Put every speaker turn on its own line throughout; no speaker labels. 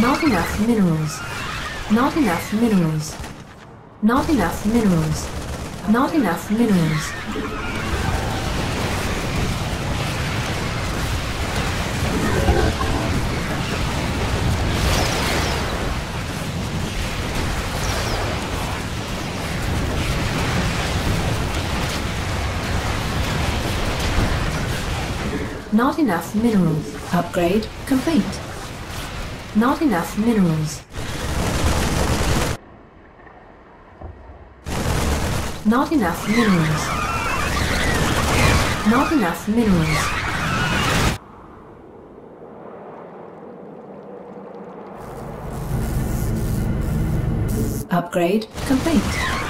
Not enough minerals. Not enough minerals. Not enough minerals. Not enough minerals. Not enough minerals. Upgrade complete. Not enough minerals. Not enough minerals. Not enough minerals. Upgrade complete.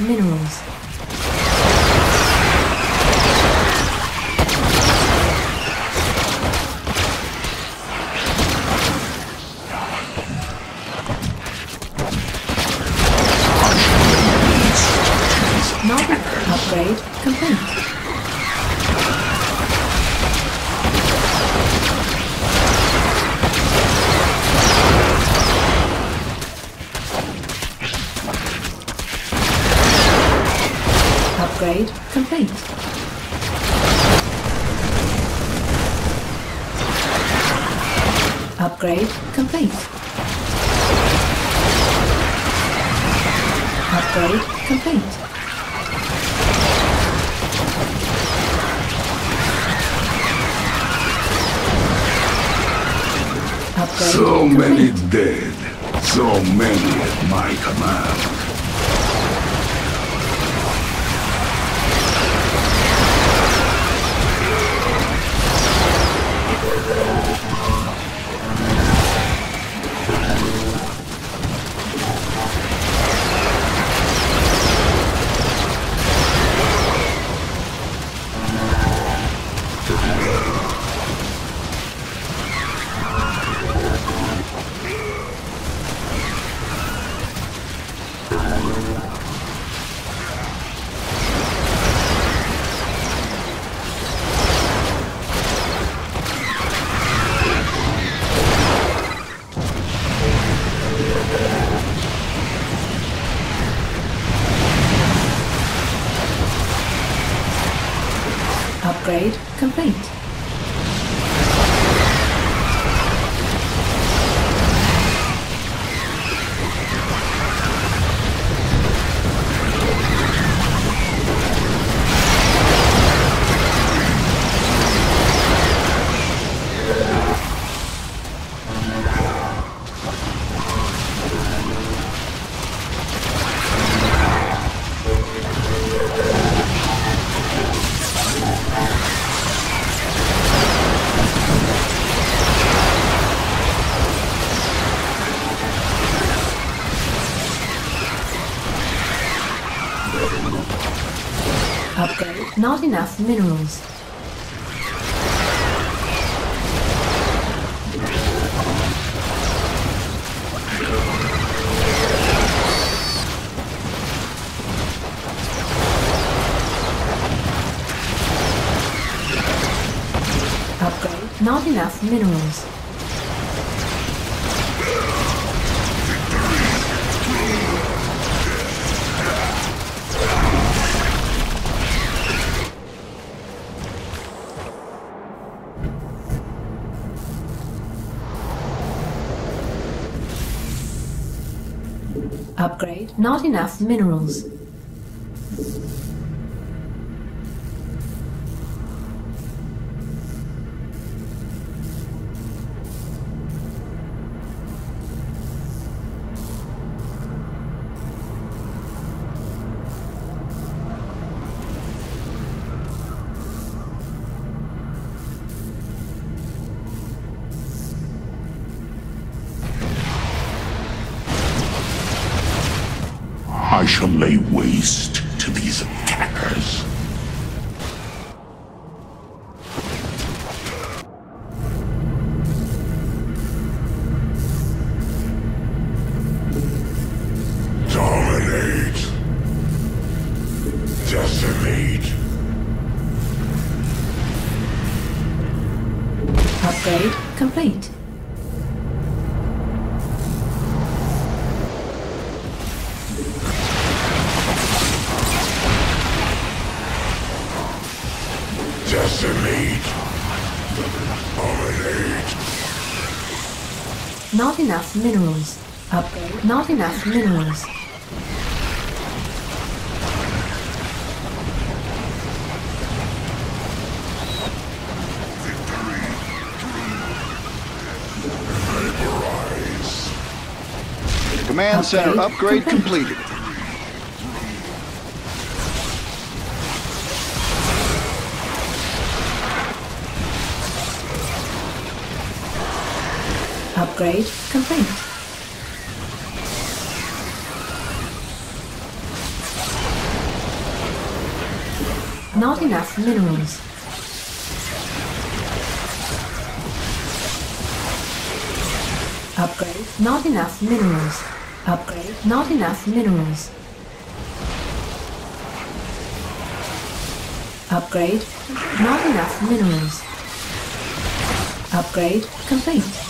Minerals. Upgrade complete. Upgrade complete. Upgrade
So
complete.
many dead, so many at my command.
Not enough minerals. Upgrade. Not enough minerals. Upgrade. Not enough minerals.
To these attackers.
Enough minerals.
Command center
Upgrade
upgrade completed.
Upgrade complete. Not enough minerals. Upgrade. Not enough minerals. Upgrade. Not enough minerals. Upgrade. Not enough minerals. Upgrade complete.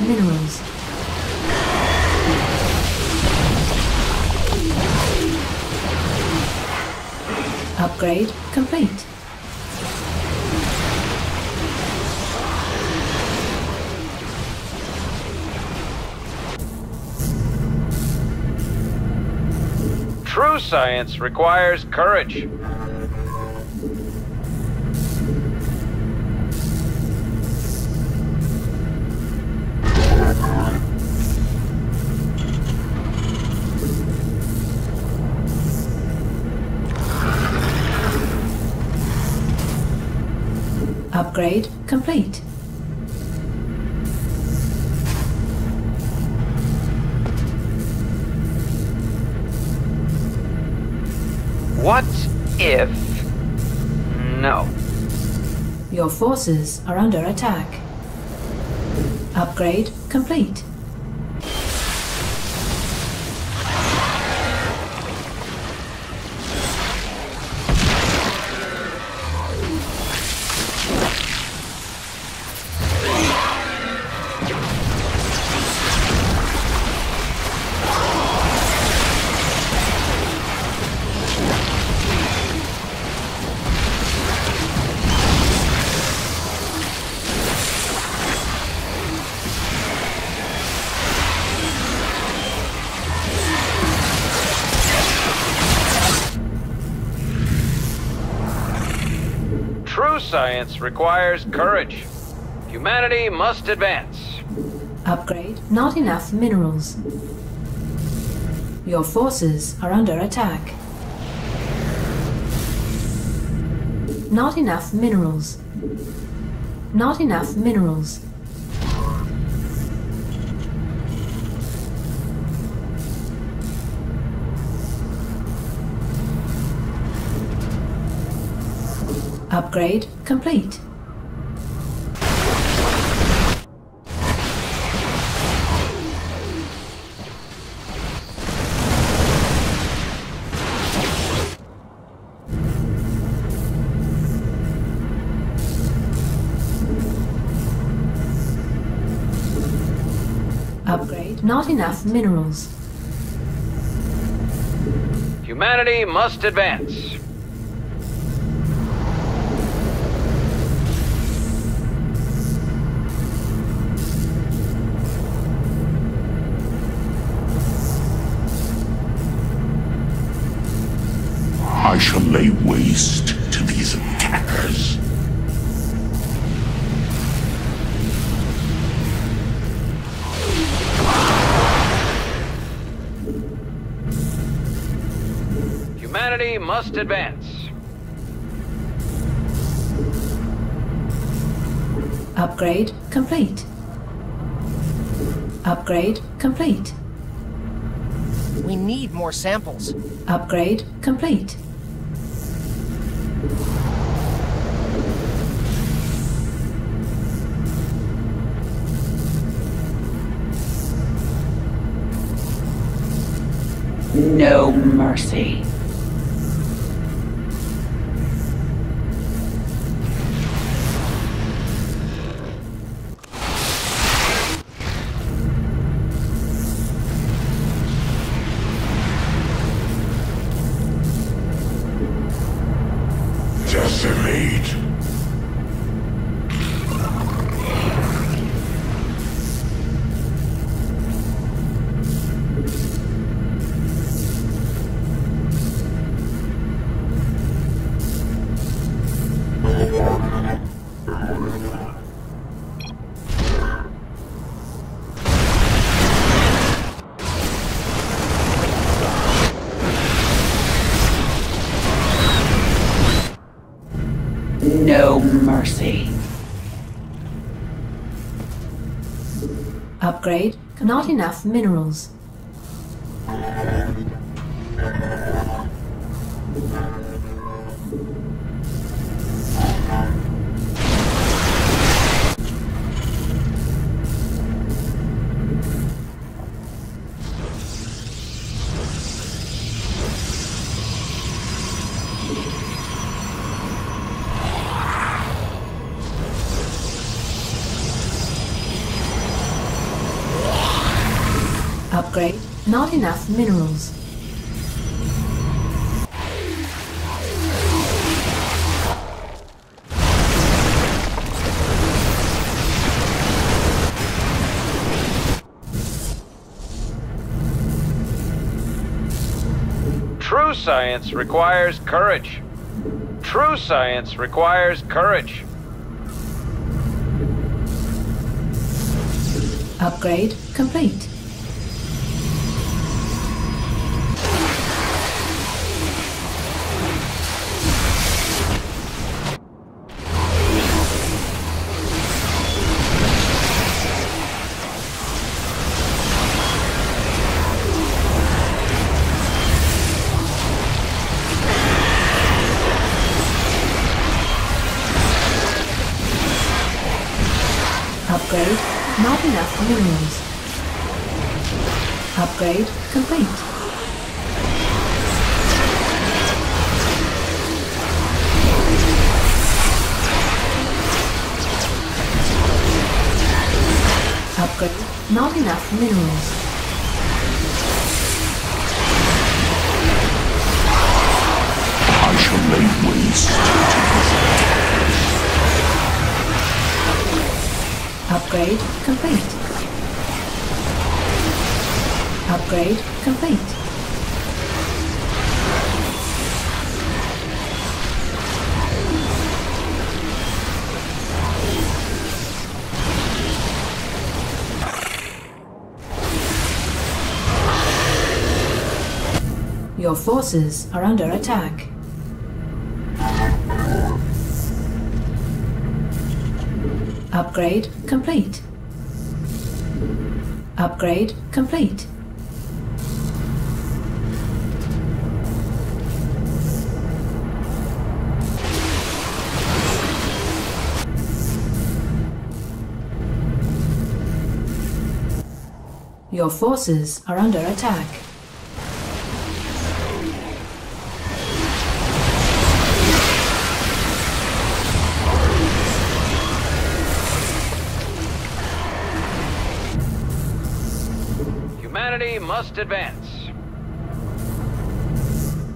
Minerals. Upgrade complete.
True science requires courage.
Upgrade complete.
What if. No.
Your forces are under attack. Upgrade complete.
Requires courage. Humanity must advance.
Upgrade not enough minerals. Your forces are under attack. Not enough minerals. Not enough minerals. Upgrade complete. Upgrade not enough minerals.
Humanity must advance. Must advance.
Upgrade complete. Upgrade complete.
We need more samples.
Upgrade complete.
No mercy.
Decimate.
Upgrade not enough minerals. Minerals.
True science requires courage. True science requires courage.
Upgrade complete. Minerals.
I shall lay waste
Upgrade complete. Upgrade complete. Your forces are under attack. Upgrade complete. Upgrade complete. Your forces are under attack.
Humanity must advance.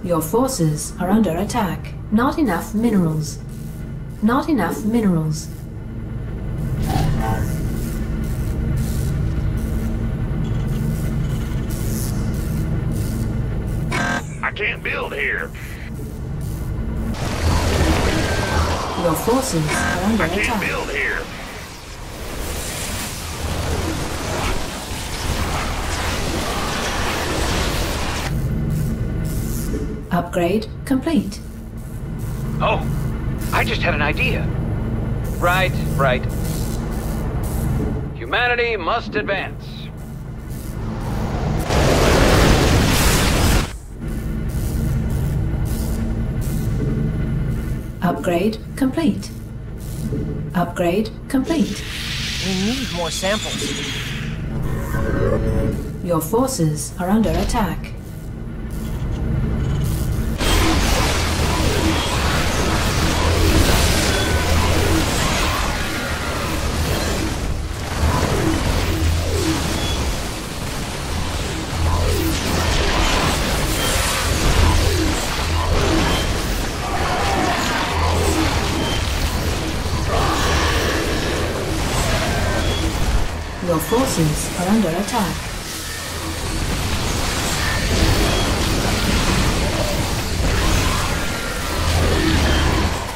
Your forces are under attack. Not enough minerals. Not enough minerals.
I can't build here.
Your forces are under
I can't
attack.
build here.
Upgrade complete.
Oh, I just had an idea. Right, right. Humanity must advance.
Upgrade complete. Upgrade complete.
We need more samples.
Your forces are under attack. Your forces are under attack.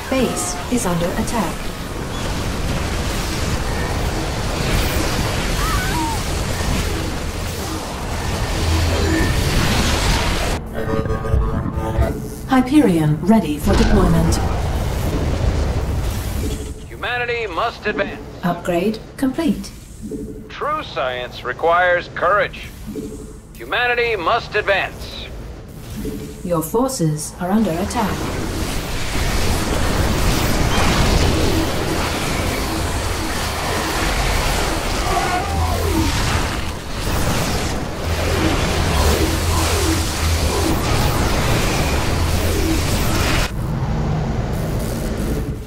Base is under attack. Hyperion ready for deployment.
Humanity must advance.
Upgrade complete.
True science requires courage. Humanity must advance.
Your forces are under attack.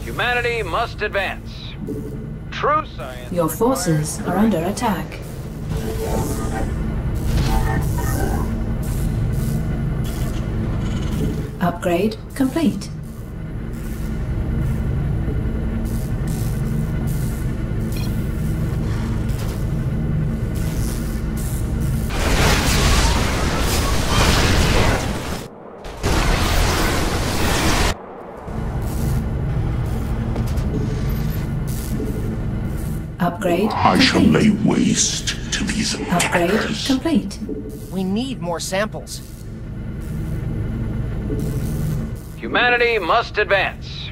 Humanity must advance. True science.
Your forces are under attack. Upgrade complete. Upgrade
I shall
complete.
lay waste to these
Upgrade
attackers.
complete.
We need more samples.
Humanity must advance.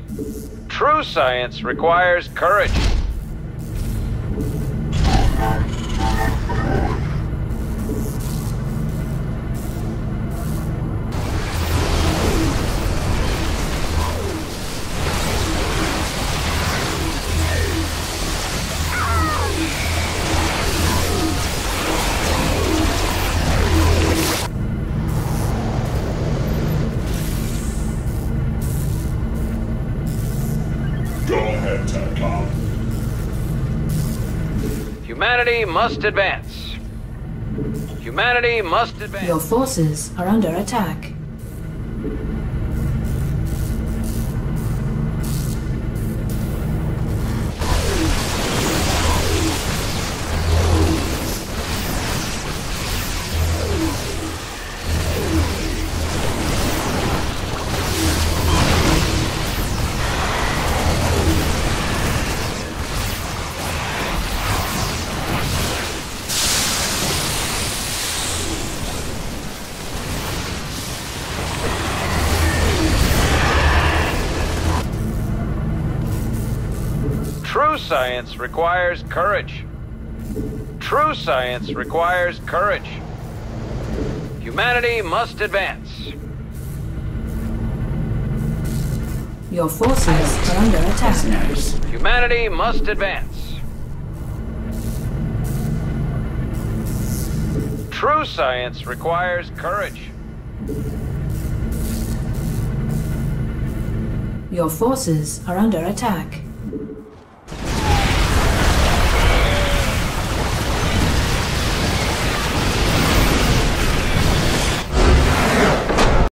True science requires courage. Humanity must advance. Humanity must advance.
Your forces are under attack.
True science requires courage. True science requires courage. Humanity must advance.
Your forces are under attack.
Humanity must advance. True science requires courage.
Your forces are under attack.